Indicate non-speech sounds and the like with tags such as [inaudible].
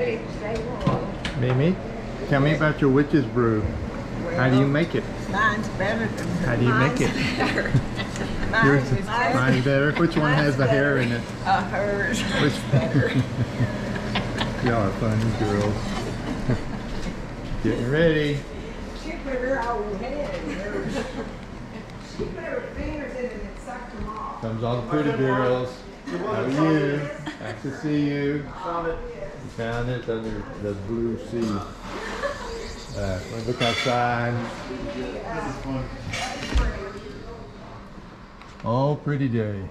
Hey, stay warm. Mimi, tell me about your witch's brew. How do you make it? Mine's better than How do you make it? [laughs] Yours, Mine's better. mine's better. Which one has the hair in it? Uh, hers. Which? [laughs] Y'all are funny girls. [laughs] Getting ready. She put her old head in hers. She put her fingers in it and sucked them off. Comes all the pretty girls. How are you? Nice to see you. Found it. Under the blue sea. Uh, look outside. Oh, pretty day.